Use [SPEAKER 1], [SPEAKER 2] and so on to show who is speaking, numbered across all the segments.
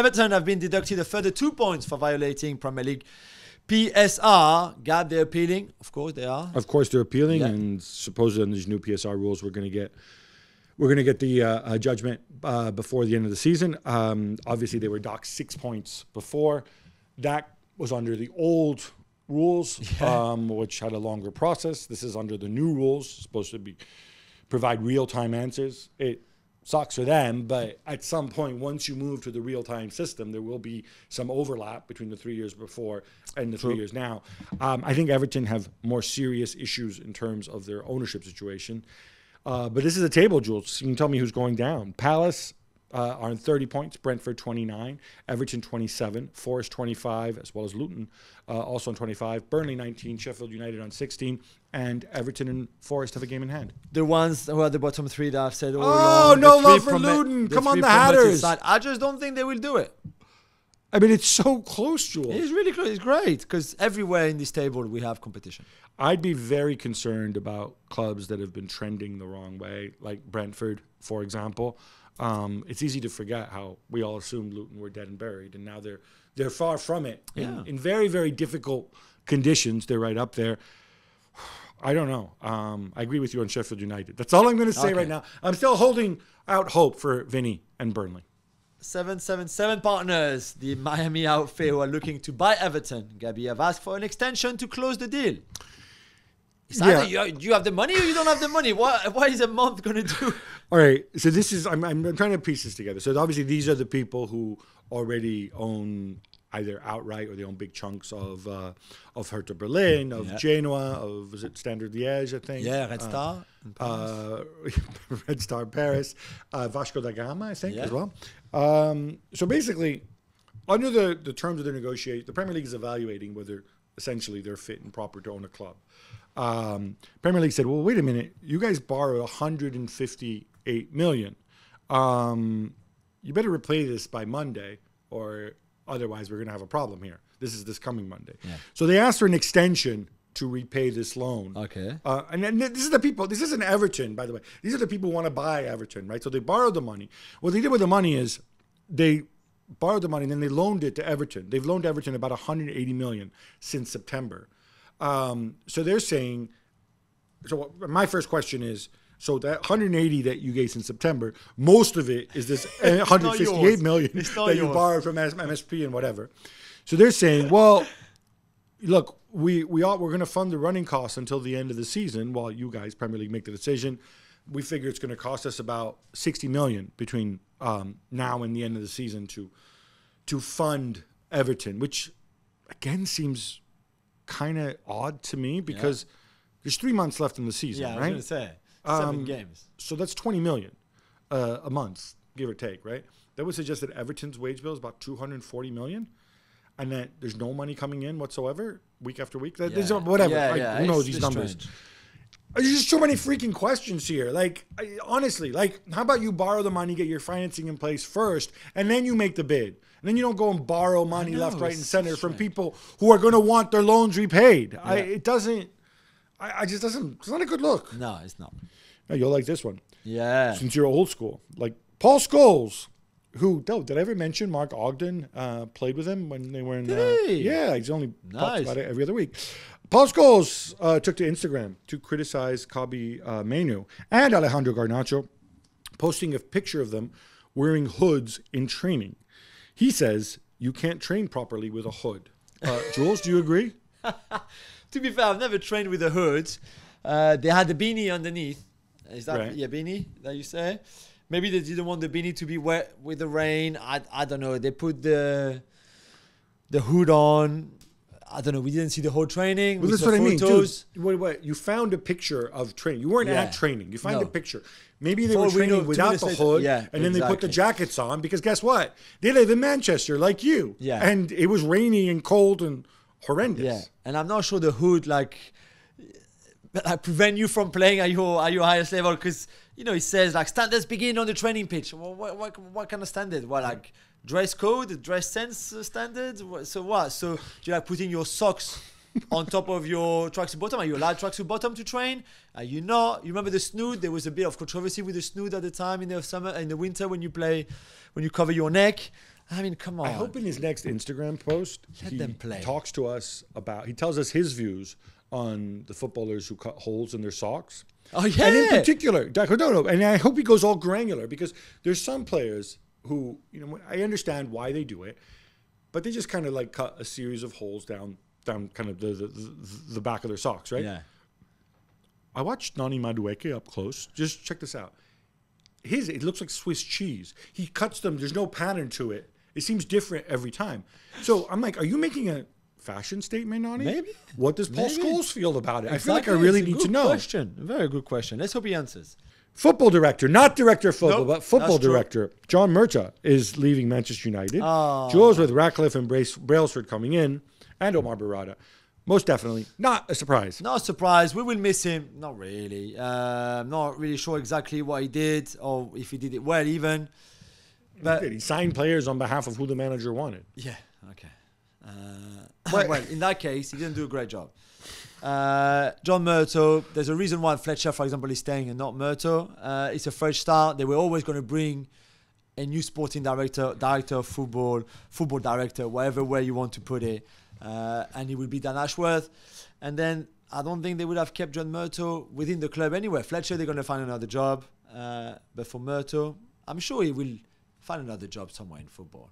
[SPEAKER 1] Everton have been deducted a further two points for violating Premier League PSR. Gab, they're appealing. Of course, they are.
[SPEAKER 2] Of course, they're appealing,
[SPEAKER 1] Yeah.
[SPEAKER 2] and supposedly on these new PSR rules, we're going to get we're going to get the uh, uh, judgment uh, before the end of the season. Um, obviously, they were docked six points before. That was under the old rules, um, which had a longer process. This is under the new rules, supposed to be provide real time answers. It sucks for them, but at some point, once you move to the real time system, there will be some overlap between the three years before and the three years now. Um, I think Everton have more serious issues in terms of their ownership situation. Uh, but this is a table, Jules. You can tell me who's going down. Palace uh, are on 30 points, Brentford 29, Everton 27, Forest 25, as well as Luton uh, also on 25, Burnley 19, Sheffield United on 16, and Everton and Forest have a game in hand.
[SPEAKER 1] The ones who are the bottom three that I've said all
[SPEAKER 2] Oh,
[SPEAKER 1] along,
[SPEAKER 2] no love for Luton. Come on, the Hatters.
[SPEAKER 1] side. I just don't think they will do it.
[SPEAKER 2] I mean, it's so close, Jules.
[SPEAKER 1] It's really close. It's great because everywhere in this table we have competition.
[SPEAKER 2] I'd be very concerned about clubs that have been trending the wrong way, like Brentford, for example. Um, it's easy to forget how we all assumed Luton were dead and buried, and now they're they're far from it. In,
[SPEAKER 1] Yeah.
[SPEAKER 2] in very very difficult conditions, they're right up there. I don't know. Um, I agree with you on Sheffield United. That's all I'm going to say
[SPEAKER 1] Okay.
[SPEAKER 2] right now. I'm still holding out hope for Vinny and Burnley.
[SPEAKER 1] 777 partners, the Miami outfit who are looking to buy Everton. Gabi have asked for an extension to close the deal. It's
[SPEAKER 2] Yeah.
[SPEAKER 1] either you, you have the money or you don't have the money. What, what is a month going to do?
[SPEAKER 2] All right. So this is I'm, I'm trying to piece this together. So obviously these are the people who already own either outright or they own big chunks of uh, of Hertha Berlin, of
[SPEAKER 1] Yeah.
[SPEAKER 2] Genoa, of is it Standard Liège, I think.
[SPEAKER 1] Yeah, Red
[SPEAKER 2] Uh,
[SPEAKER 1] Star. Paris.
[SPEAKER 2] uh, Red Star Paris, uh, Vasco da Gama, I think,
[SPEAKER 1] Yeah.
[SPEAKER 2] as well. Um, so basically, under the, the terms of the negotiation, the Premier League is evaluating whether essentially they're fit and proper to own a club. Um, Premier League said, "Well, wait a minute, you guys borrowed 158 million. Um, you better repay this by Monday, or otherwise we're going to have a problem here. This is this coming Monday. So they asked for an extension to repay this loan.
[SPEAKER 1] Okay.
[SPEAKER 2] Uh, and then this is the people. This isn't Everton, by the way. These are the people who want to buy Everton, right? So they borrowed the money. What they did with the money is they borrowed the money and then they loaned it to Everton. They've loaned Everton about 180 million since September. Um, so they're saying. So my first question is. So that 180 that you gave in September, most of it is this 158
[SPEAKER 1] yours.
[SPEAKER 2] million that you borrowed from MSP and whatever. So they're saying, well, look, we we are we're going to fund the running costs until the end of the season while you guys Premier League make the decision. We figure it's going to cost us about 60 million between um, now and the end of the season to to fund Everton, which again seems kind of odd to me because there's three months left in the season,
[SPEAKER 1] yeah, I was
[SPEAKER 2] right?
[SPEAKER 1] going to say. Seven
[SPEAKER 2] Um,
[SPEAKER 1] games.
[SPEAKER 2] So that's 20 million uh, a month, give or take, right? That would suggest that Everton's wage bill is about 240 million, and that there's no money coming in whatsoever week after week. That, there's
[SPEAKER 1] Yeah.
[SPEAKER 2] whatever.
[SPEAKER 1] Yeah,
[SPEAKER 2] like,
[SPEAKER 1] yeah,
[SPEAKER 2] who knows
[SPEAKER 1] it's-
[SPEAKER 2] these
[SPEAKER 1] it's
[SPEAKER 2] numbers? There's just so many freaking questions here. Like, I, honestly, like, how about you borrow the money, get your financing in place first, and then you make the bid? And then you don't go and borrow money
[SPEAKER 1] know,
[SPEAKER 2] left, right, and center from
[SPEAKER 1] strange.
[SPEAKER 2] people who are going to want their loans repaid. I, it doesn't. I, I just doesn't. It's not a good look.
[SPEAKER 1] No, it's not.
[SPEAKER 2] Yeah, you'll like this one
[SPEAKER 1] Yeah.
[SPEAKER 2] since you're old school. Like Paul Scholes, who oh, did I ever mention Mark Ogden uh, played with him when they were in? Uh. Yeah, he's only talks about it every other week. Paul Scholes uh, took to Instagram to criticize Kobbie uh, Mainoo and Alejandro Garnacho, posting a picture of them wearing hoods in training. He says you can't train properly with a hood. Uh, Jules, do you agree?
[SPEAKER 1] To be fair, I've never trained with a hood. Uh, they had the beanie underneath. Is that
[SPEAKER 2] Right.
[SPEAKER 1] yeah beanie that you say? Maybe they didn't want the beanie to be wet with the rain. I, I don't know. They put the the hood on. I don't know. We didn't see the whole training.
[SPEAKER 2] Well,
[SPEAKER 1] we
[SPEAKER 2] that's
[SPEAKER 1] saw
[SPEAKER 2] what I mean,
[SPEAKER 1] photos.
[SPEAKER 2] dude. Wait, wait. You found a picture of training. You weren't
[SPEAKER 1] Yeah.
[SPEAKER 2] at training. You find
[SPEAKER 1] No.
[SPEAKER 2] a picture. Maybe they
[SPEAKER 1] For
[SPEAKER 2] were
[SPEAKER 1] we know
[SPEAKER 2] training without the hood,
[SPEAKER 1] yeah,
[SPEAKER 2] and then they put the jackets on because guess what? They live in Manchester like you.
[SPEAKER 1] Yeah.
[SPEAKER 2] And it was rainy and cold and horrendous.
[SPEAKER 1] Yeah, and I'm not sure the hood like like prevent you from playing at your at your highest level because you know he says like standards begin on the training pitch. Well, what, what, what kind of standard? What like dress code, dress sense standards? So what? So do you like putting your socks on top of your tracksuit bottom? Are you allowed tracksuit bottom to train? Are you not? You remember the snood? There was a bit of controversy with the snood at the time in the summer in the winter when you play when you cover your neck. I mean, come on.
[SPEAKER 2] I hope in his next Instagram post,
[SPEAKER 1] Let
[SPEAKER 2] he
[SPEAKER 1] them play.
[SPEAKER 2] talks to us about, he tells us his views on the footballers who cut holes in their socks.
[SPEAKER 1] Oh yeah.
[SPEAKER 2] And in particular, no, and I hope he goes all granular because there's some players who, you know, I understand why they do it, but they just kind of like cut a series of holes down, down kind of the the, the, the back of their socks, right?
[SPEAKER 1] yeah.
[SPEAKER 2] I watched Noni Madueke up close. Just check this out. His it looks like Swiss cheese. He cuts them. There's no pattern to it. It seems different every time. So I'm like, are you making a fashion statement, Noni?
[SPEAKER 1] Maybe.
[SPEAKER 2] What does Paul
[SPEAKER 1] Maybe.
[SPEAKER 2] Scholes feel about it? I feel like I really need to
[SPEAKER 1] good
[SPEAKER 2] know.
[SPEAKER 1] Question. A very good question. Let's hope he answers.
[SPEAKER 2] Football director, not director of football,
[SPEAKER 1] Nope,
[SPEAKER 2] but football
[SPEAKER 1] that's true.
[SPEAKER 2] director. John Murtough is leaving Manchester United.
[SPEAKER 1] Oh.
[SPEAKER 2] Jules with Ratcliffe and Brace, Brailsford coming in, and Omar Berrada. Most definitely not a surprise.
[SPEAKER 1] Not a surprise. We will miss him. Not really. Uh, not really sure exactly what he did or if he did it well, even. But
[SPEAKER 2] He signed players on behalf of who the manager wanted.
[SPEAKER 1] yeah, okay. Uh, well, in that case, he didn't do a great job. Uh, John Murtough, there's a reason why Fletcher, for example, is staying and not Murtough. Uh, it's a fresh start. They were always going to bring a new sporting director, director of football, football director, whatever way you want to put it. Uh, and it will be Dan Ashworth. And then I don't think they would have kept John Murtough within the club anyway. Fletcher, they're going to find another job. Uh, but for Murtough, I'm sure he will find another job somewhere in football.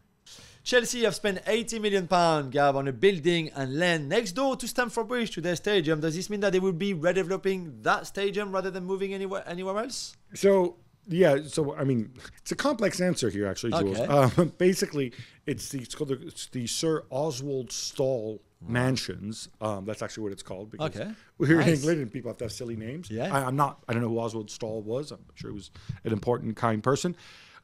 [SPEAKER 1] Chelsea have spent 80 million pound, Gab, on a building and land next door to Stamford Bridge to their stadium. Does this mean that they will be redeveloping that stadium rather than moving anywhere anywhere else?
[SPEAKER 2] So yeah, so I mean, it's a complex answer here, actually, Jules.
[SPEAKER 1] Okay.
[SPEAKER 2] Um, basically, it's the it's called the, it's the Sir Oswald Stoll Mansions. Um, that's actually what it's called. Because
[SPEAKER 1] Okay.
[SPEAKER 2] We're in
[SPEAKER 1] Nice.
[SPEAKER 2] England and people have to have silly names.
[SPEAKER 1] Yeah.
[SPEAKER 2] I, I'm not. I don't know who Oswald Stoll was. I'm sure he was an important, kind person.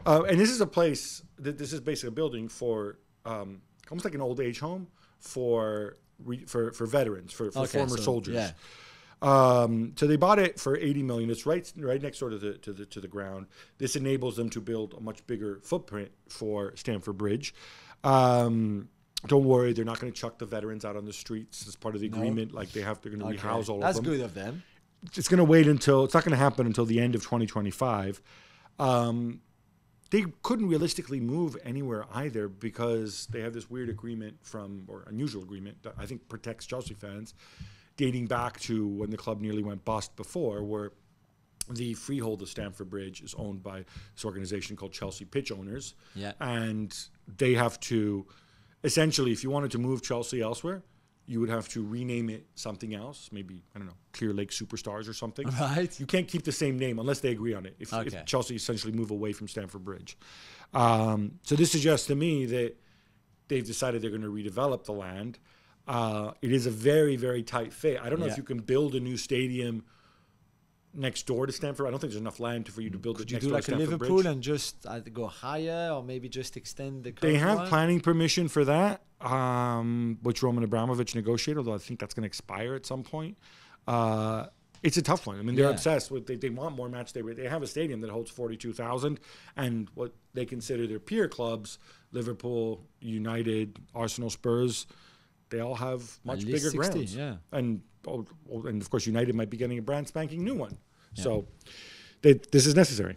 [SPEAKER 2] Uh, and this is a place. th- This is basically a building for um, almost like an old age home for re, for for veterans for, for
[SPEAKER 1] Okay,
[SPEAKER 2] former
[SPEAKER 1] so,
[SPEAKER 2] soldiers.
[SPEAKER 1] yeah.
[SPEAKER 2] Um, so they bought it for 80 million. It's right right next door to the to the to the ground. This enables them to build a much bigger footprint for Stamford Bridge. Um, don't worry, they're not going to chuck the veterans out on the streets as part of the agreement. Like they have, they're going to
[SPEAKER 1] Okay.
[SPEAKER 2] rehouse all
[SPEAKER 1] That's
[SPEAKER 2] of them That's
[SPEAKER 1] good of them.
[SPEAKER 2] it's going to wait until it's not going to happen until the end of 2025. Um, they couldn't realistically move anywhere either because they have this weird agreement from or unusual agreement that I think protects Chelsea fans, dating back to when the club nearly went bust before, where the freehold of Stamford Bridge is owned by this organization called Chelsea Pitch Owners.
[SPEAKER 1] Yeah.
[SPEAKER 2] And they have to essentially, if you wanted to move Chelsea elsewhere, you would have to rename it something else, maybe, I don't know, Clearlake Superstars or something.
[SPEAKER 1] Right.
[SPEAKER 2] You can't keep the same name unless they agree on it. If,
[SPEAKER 1] Okay.
[SPEAKER 2] if Chelsea essentially move away from Stamford Bridge. Um, so this suggests to me that they've decided they're going to redevelop the land. Uh, it is a very, very tight fit. I don't know
[SPEAKER 1] Yeah.
[SPEAKER 2] if you can build a new stadium next door to Stamford. I don't think there's enough land for you to build
[SPEAKER 1] Could you do like
[SPEAKER 2] to
[SPEAKER 1] a Liverpool
[SPEAKER 2] Bridge.
[SPEAKER 1] and just go higher or maybe just extend the
[SPEAKER 2] They have
[SPEAKER 1] one?
[SPEAKER 2] planning permission for that, um, which Roman Abramovich negotiated, although I think that's going to expire at some point. Uh, it's a tough one. I mean, they're
[SPEAKER 1] Yeah.
[SPEAKER 2] obsessed with they, they want more match day. They have a stadium that holds forty two thousand, and what they consider their peer clubs, Liverpool, United, Arsenal, Spurs, they all have much bigger
[SPEAKER 1] 60,
[SPEAKER 2] grounds.
[SPEAKER 1] yeah.
[SPEAKER 2] and oh, oh, and of course United might be getting a brand spanking new one. So, they, this is necessary.